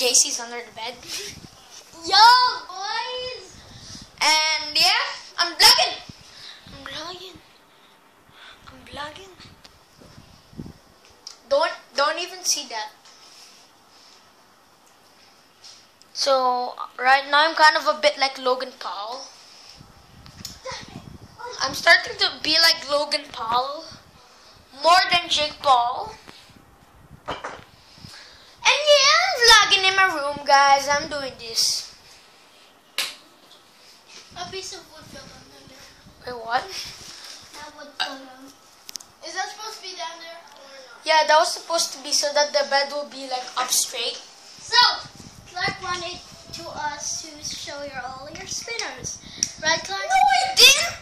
JC's under the bed. Yo, boys! And yeah, I'm vlogging. I'm vlogging. I'm vlogging. Don't don't even see that. So right now I'm kind of a bit like Logan Paul. I'm starting to be like Logan Paul more than Jake Paul. And yeah, I'm vlogging in my room, guys. I'm doing this. A piece of wood fell down there. Wait, what? That wood fell down. Is that supposed to be down there or not? Yeah, that was supposed to be so that the bed will be like up straight. So, Clark wanted to us to show you all your spinners. Right, Clark? No, I didn't.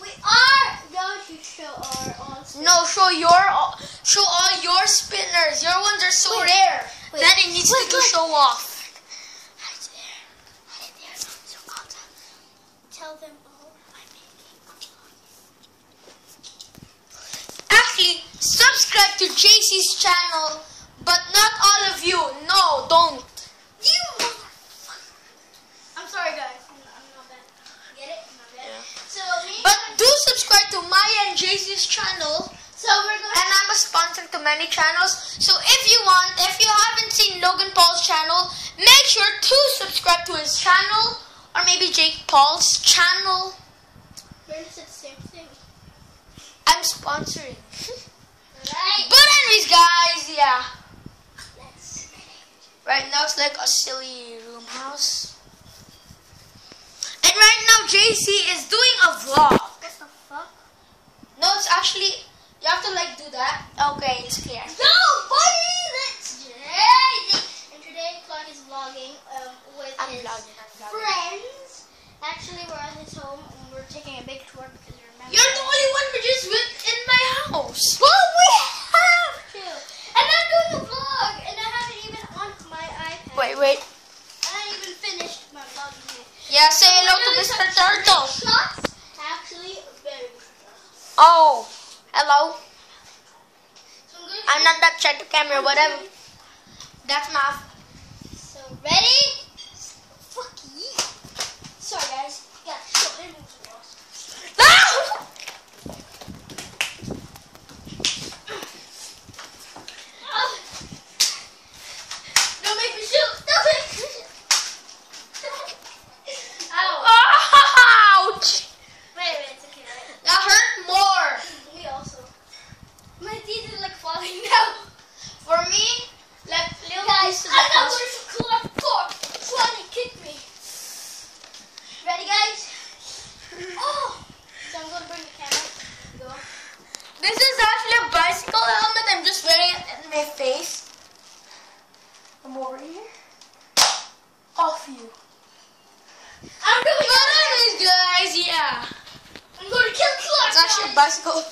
We are going to show our all spinners. No, show your show all your spinners. Your ones are so Wait, rare. Wait, then it needs wait, to wait. show off. Right there. Right there. So, Alta, tell them all I'm making. Actually, subscribe to JC's channel, but not all of you. No, don't. You motherfucker. I'm sorry, guys. I'm not, I'm not bad. Get it? I'm not bad. Yeah. So, me But do subscribe to Maya and JC's channel. so we're going And I'm a sponsor to many channels. So if you want, if you haven't seen Logan Paul's channel, make sure to subscribe to his channel. Or maybe Jake Paul's channel. The same thing. I'm sponsoring. Right. But anyways, guys, yeah. Let's Right now it's like a silly room house. And right now JC is doing a vlog. What the fuck? No, it's actually you have to like do that. Okay, it's clear. Yo, buddy, let's crazy. And today, Clark is vlogging um, with I'm his vlogging. Friends. Actually, we're at his home and we're taking a big tour because remember. You're the only one who just went in my house. Well, we have to. And I'm doing a vlog, and I haven't even on my iPad. Wait, wait. I haven't even finished my vlogging yet. Yeah, say hello to Mr. Turtle. Shots. Actually, very good shots. Oh, hello. I'm not that check the camera, whatever. That's my. So ready? Fuck you. Sorry guys. Yeah, show him Ah! Don't make me shoot. Don't make me shoot. Ow. Ouch! Wait, wait, it's okay, right? That hurt more. Me also. My teeth are like falling now. For me, like little Guys, piece of I'm the not puzzle. going to Clark Park. Trying to kick me. Ready, guys? Oh. So I'm to bring the camera. Go. This is actually a bicycle helmet. I'm just wearing it in my face. I'm over here. Off you. I'm But it. anyways, guys, yeah. I'm going to kill Clark. It's actually a bicycle.